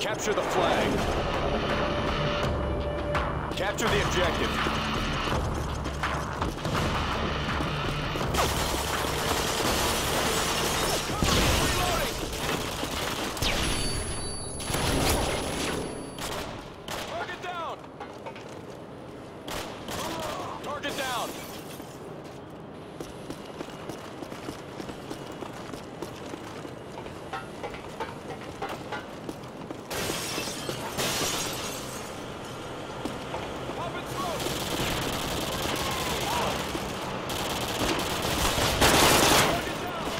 Capture the flag. Capture the objective. Target down! Target down! Pop and smoke! Target down!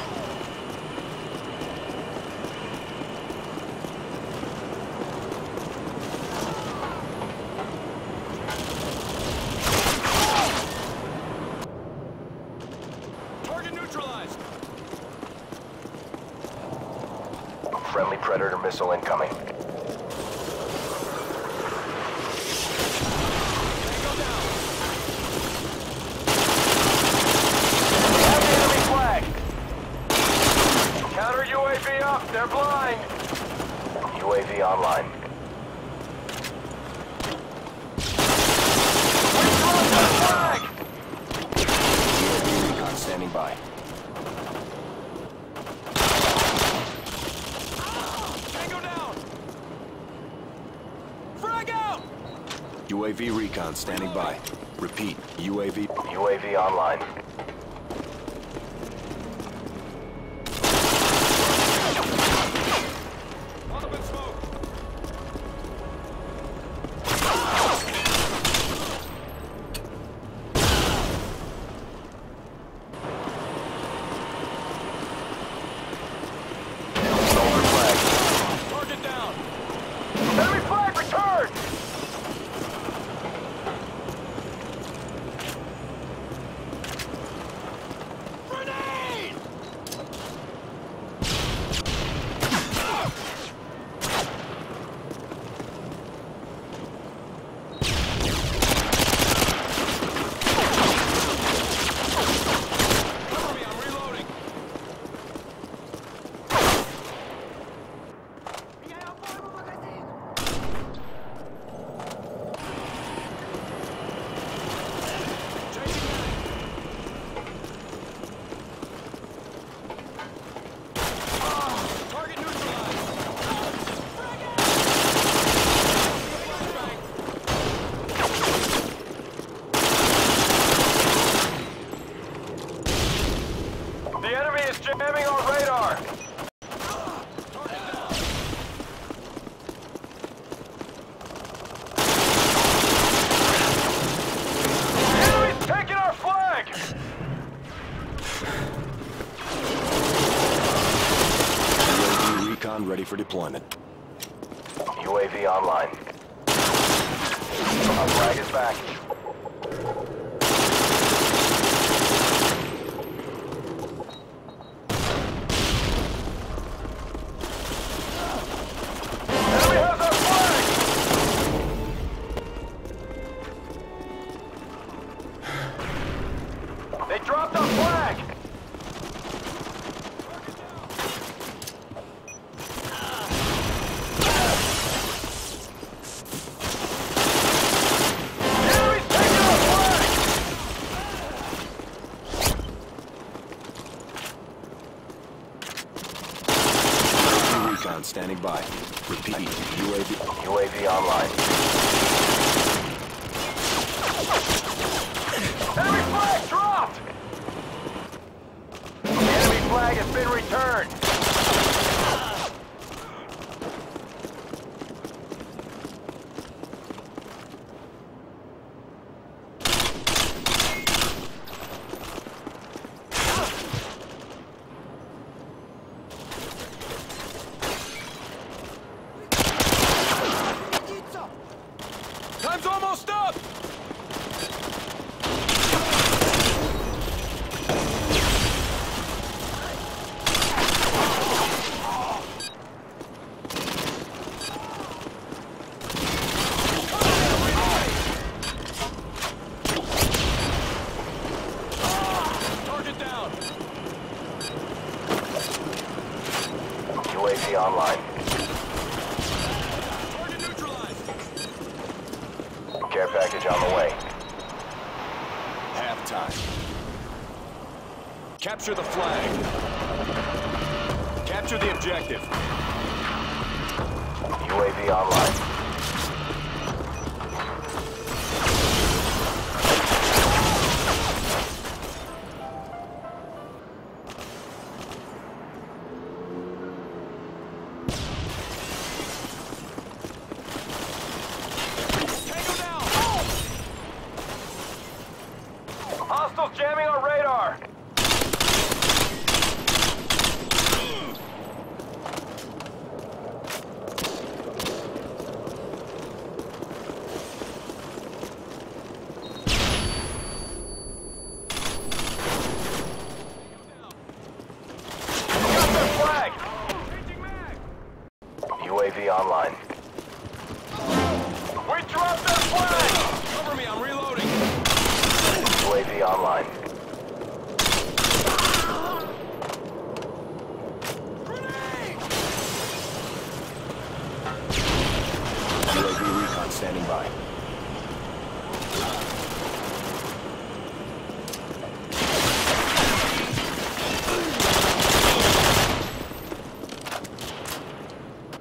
Target neutralized! Friendly Predator missile incoming. Tango down! Have the enemy flag! Counter UAV up, they're blind! UAV online. Withdraw the flag! UAV recon standing by. Tango down! Frag out! UAV recon standing by. Repeat, UAV. UAV online. Pop and smoke! Solar flag. Target down! Enemy flag returned! Grenade! Cover me, I'm reloading! Changing mag. Target neutralized! The enemy is jamming our radar! The taking our flag! UAV recon ready for deployment. UAV online. Our flag is back. They dropped our flag! The enemy's taking our flag! UAV recon standing by. Repeat, UAV. UAV online. Enemy flag dropped! Enemy flag has been returned. Time's almost up! Target down! UAV online. Care package on the way. Halftime. Capture the flag. Capture the objective. UAV online. Tango jamming our radar. Got their flag. Changing mag! UAV online. We dropped their flag. Cover me, I'm reloading. UAV online. Grenade! UAV recon standing by.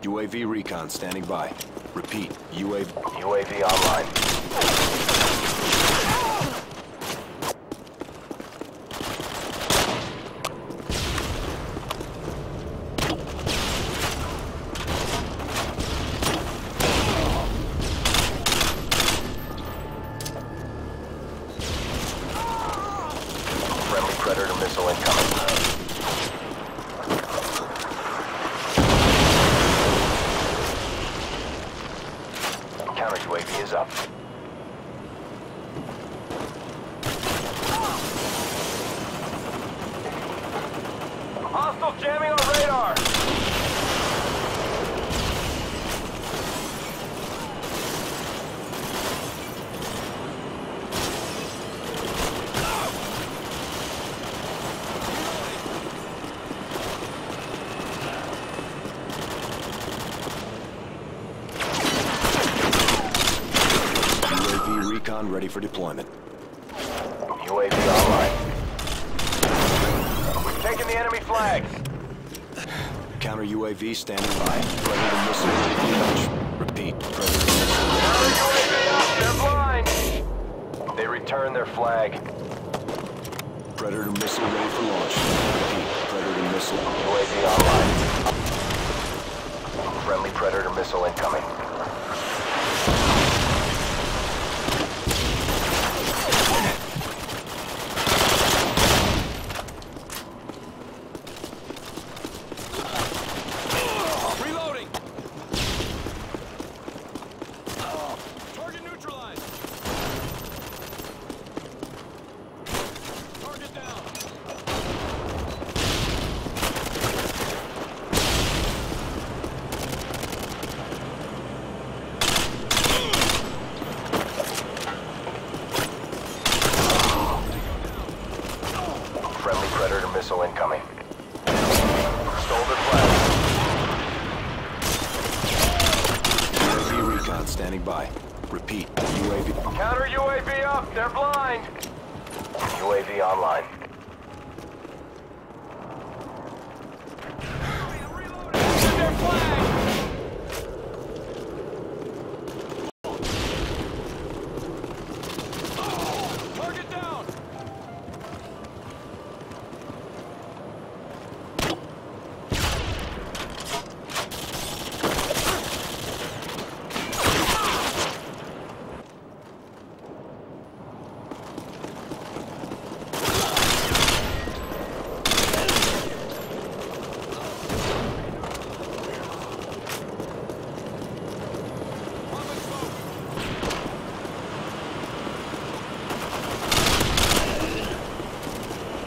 UAV recon standing by. Repeat, UAV. UAV online. Friendly Predator missile incoming. Counter UAV is up. Hostile jamming on radar! UAV recon ready for deployment. UAV online. We've taken the enemy flags. Counter UAV standing by. Predator missile ready for launch. Repeat, Predator missile ready. Counter UAV up, they're blind. They return their flag. Predator missile ready for launch. Repeat, Predator missile. UAV online. Friendly Predator missile incoming. Reloading! Target neutralized! Target down! Friendly Predator missile incoming. Stole their flag. UAV recon standing by. Repeat, UAV. Counter UAV up, they're blind. UAV online. Get their flag! Target down! Pumping smoke!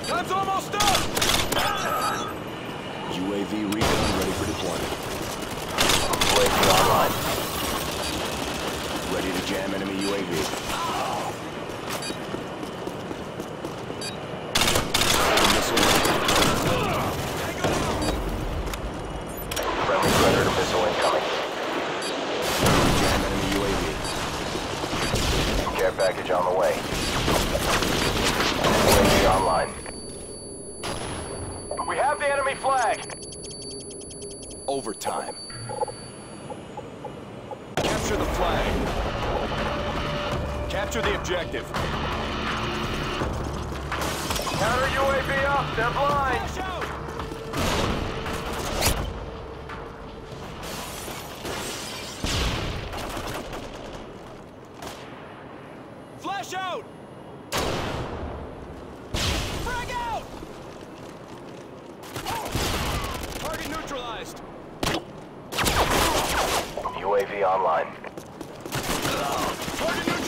Time's almost up! UAV recon ready for deployment. UAV online. Ready to jam enemy UAV. Missile ready. Friendly Predator missile incoming. Jam enemy UAV. package on the way. UAV online. We have the enemy flag. Overtime. Capture the flag. Capture the objective. Counter UAV up. They're blind. Flash out! Frag out! Target neutralized. UAV online. Target